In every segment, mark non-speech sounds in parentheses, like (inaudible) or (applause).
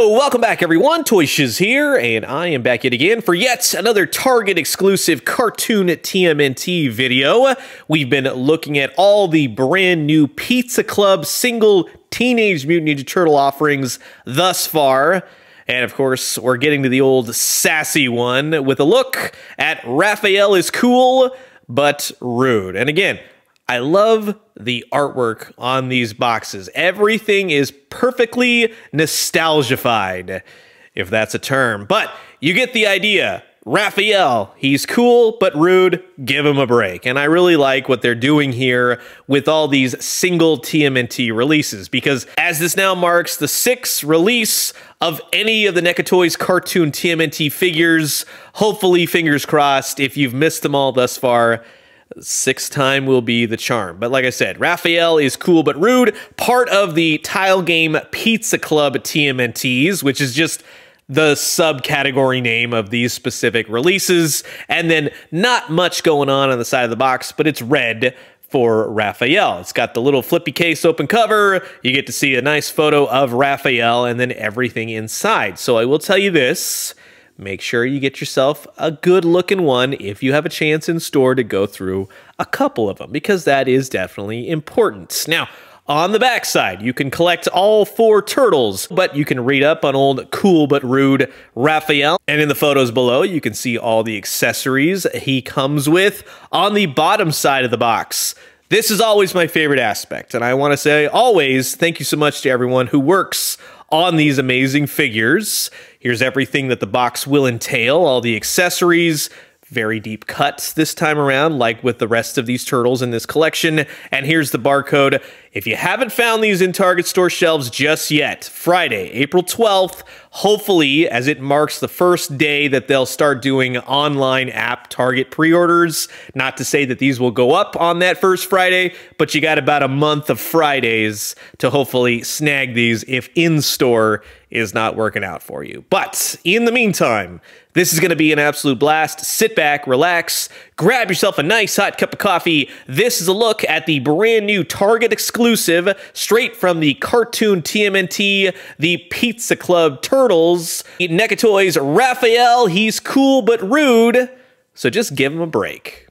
Welcome back, everyone. Toy Shiz here, and I am back yet again for yet another Target exclusive cartoon TMNT video. We've been looking at all the brand new Pizza Club single Teenage Mutant Ninja Turtle offerings thus far. And of course, we're getting to the old sassy one with a look at Raphael is cool, but rude. And again, I love the artwork on these boxes. Everything is perfectly nostalgified, if that's a term. But you get the idea. Raphael, he's cool but rude. Give him a break. And I really like what they're doing here with all these single TMNT releases because as this now marks the sixth release of any of the NECA Toys cartoon TMNT figures, hopefully, fingers crossed, if you've missed them all thus far, Sixth time will be the charm. But like I said, Raphael is cool but rude, part of the Tile Game Pizza Club TMNTs, which is just the subcategory name of these specific releases. And then not much going on on the side of the box, but it's red for Raphael. It's got the little flippy case open cover. You get to see a nice photo of Raphael and then everything inside. So I will tell you this make sure you get yourself a good looking one if you have a chance in store to go through a couple of them, because that is definitely important. Now, on the backside, you can collect all four turtles, but you can read up on old cool but rude Raphael. And in the photos below, you can see all the accessories he comes with. On the bottom side of the box, this is always my favorite aspect, and I want to say always thank you so much to everyone who works on these amazing figures. Here's everything that the box will entail, all the accessories, very deep cuts this time around, like with the rest of these turtles in this collection. And here's the barcode. If you haven't found these in Target store shelves just yet, Friday, April 12th, hopefully, as it marks the first day that they'll start doing online app Target pre orders. Not to say that these will go up on that first Friday, but you got about a month of Fridays to hopefully snag these if in store is not working out for you. But in the meantime, this is going to be an absolute blast. Sit back, relax, grab yourself a nice hot cup of coffee. This is a look at the brand new Target exclusive, straight from the cartoon TMNT, the Pizza Club Turtles. NECA Toys Raphael, he's cool but rude, so just give him a break.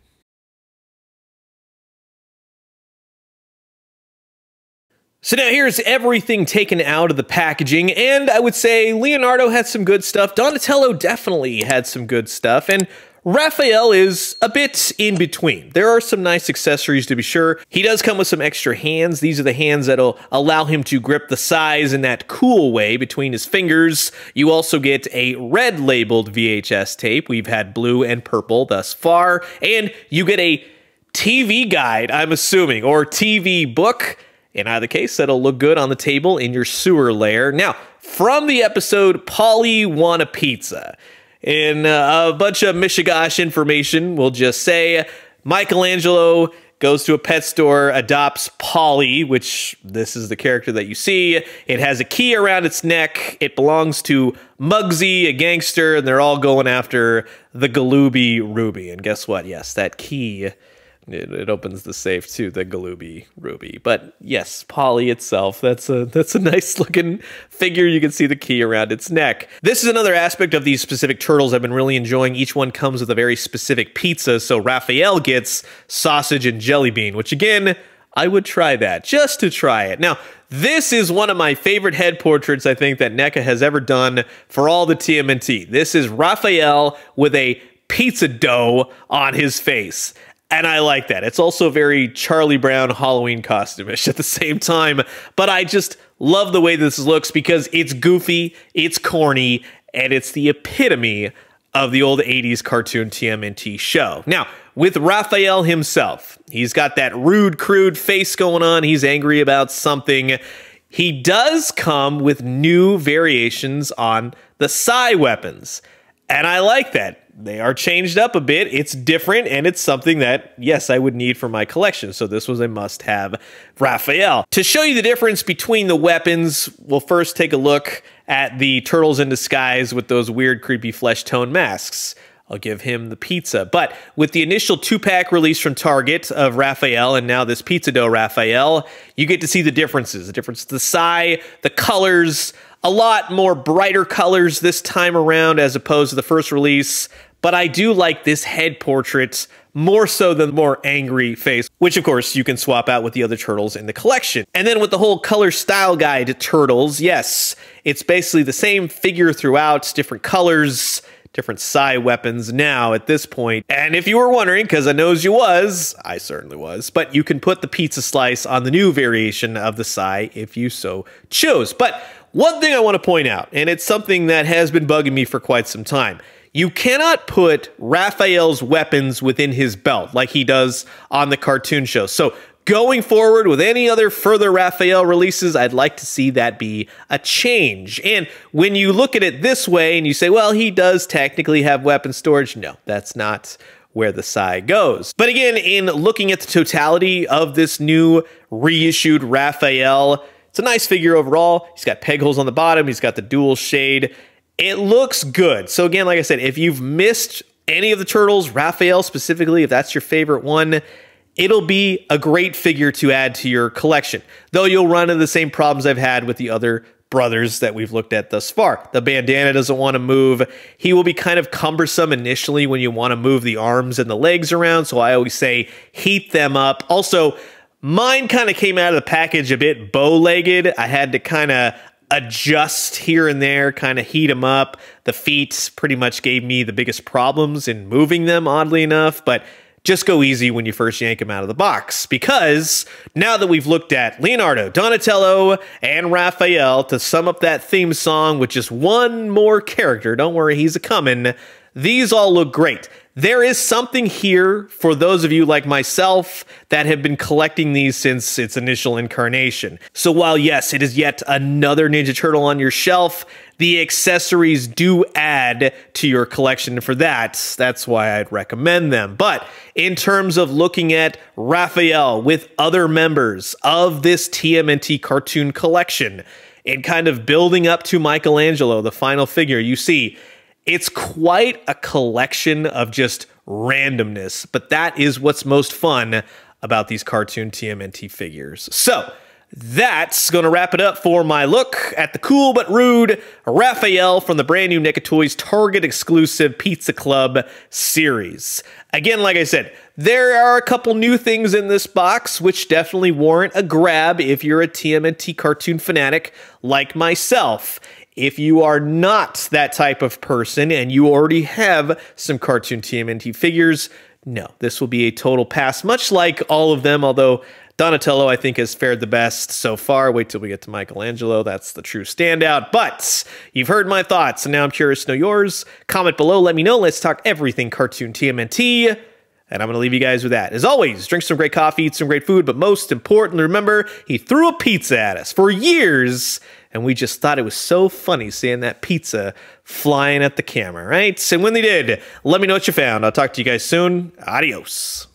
So now here's everything taken out of the packaging, and I would say Leonardo had some good stuff. Donatello definitely had some good stuff, and Raphael is a bit in between. There are some nice accessories to be sure. He does come with some extra hands. These are the hands that'll allow him to grip the sais in that cool way between his fingers. You also get a red labeled VHS tape. We've had blue and purple thus far. And you get a TV guide, I'm assuming, or TV book in either case, that'll look good on the table in your sewer layer. Now, from the episode Polly Want a Pizza, in uh, a bunch of Mishigosh information, we'll just say Michelangelo goes to a pet store, adopts Polly, which this is the character that you see. It has a key around its neck. It belongs to Mugsy, a gangster, and they're all going after the Galooby Ruby. And guess what? Yes, that key it, it opens the safe to the Galooby Ruby. But yes, Polly itself, that's a that's a (laughs) nice looking figure. You can see the key around its neck. This is another aspect of these specific turtles I've been really enjoying. Each one comes with a very specific pizza. So Raphael gets sausage and jelly bean, which again, I would try that just to try it. Now, this is one of my favorite head portraits I think that NECA has ever done for all the TMNT. This is Raphael with a pizza dough on his face. And I like that. It's also very Charlie Brown Halloween costumish at the same time. But I just love the way this looks because it's goofy, it's corny, and it's the epitome of the old 80s cartoon TMNT show. Now, with Raphael himself, he's got that rude, crude face going on. He's angry about something. He does come with new variations on the Sai weapons. And I like that they are changed up a bit. It's different, and it's something that, yes, I would need for my collection. So this was a must have Raphael. To show you the difference between the weapons, we'll first take a look at the Turtles in Disguise with those weird, creepy flesh tone masks. I'll give him the pizza. But with the initial two pack release from Target of Raphael and now this Pizza Dough Raphael, you get to see the differences the difference, the size, the colors, a lot more brighter colors this time around as opposed to the first release. But I do like this head portrait more so than the more angry face, which of course you can swap out with the other turtles in the collection. And then with the whole color style guide turtles, yes, it's basically the same figure throughout, different colors, different sai weapons now at this point. And if you were wondering, because I knows you was, I certainly was, but you can put the pizza slice on the new variation of the sai if you so chose. But one thing I want to point out, and it's something that has been bugging me for quite some time. You cannot put Raphael's weapons within his belt like he does on the cartoon show. So going forward with any other further Raphael releases, I'd like to see that be a change. And when you look at it this way and you say, well, he does technically have weapon storage, no, that's not where the Sai goes. But again, in looking at the totality of this new reissued Raphael, it's a nice figure overall. He's got peg holes on the bottom, he's got the dual shade. It looks good. So again, like I said, if you've missed any of the turtles, Raphael specifically, if that's your favorite one, it'll be a great figure to add to your collection. Though you'll run into the same problems I've had with the other brothers that we've looked at thus far. The bandana doesn't want to move. He will be kind of cumbersome initially when you want to move the arms and the legs around. So I always say heat them up. Also, mine kind of came out of the package a bit bow legged. I had to kind of adjust here and there, kind of heat them up. The feet pretty much gave me the biggest problems in moving them, oddly enough, but just go easy when you first yank them out of the box. Because now that we've looked at Leonardo, Donatello, and Raphael, to sum up that theme song with just one more character, don't worry, he's a coming, these all look great. There is something here for those of you like myself that have been collecting these since its initial incarnation. So while yes, it is yet another Ninja Turtle on your shelf, the accessories do add to your collection for that. That's why I'd recommend them. But in terms of looking at Raphael with other members of this TMNT cartoon collection and kind of building up to Michelangelo, the final figure, you see it's quite a collection of just randomness, but that is what's most fun about these cartoon TMNT figures. So, that's going to wrap it up for my look at the cool but rude Raphael from the brand new NECA Toys Target exclusive Pizza Club series. Again, like I said, there are a couple new things in this box which definitely warrant a grab if you're a TMNT cartoon fanatic like myself. If you are not that type of person and you already have some cartoon TMNT figures, no, this will be a total pass, much like all of them, although Donatello, I think, has fared the best so far. Wait till we get to Michelangelo. That's the true standout. But you've heard my thoughts, and now I'm curious to know yours. Comment below, let me know. Let's talk everything cartoon TMNT. And I'm going to leave you guys with that. As always, drink some great coffee, eat some great food, but most importantly, remember, he threw a pizza at us for years, and we just thought it was so funny seeing that pizza flying at the camera, right? And when they did, let me know what you found. I'll talk to you guys soon. Adios.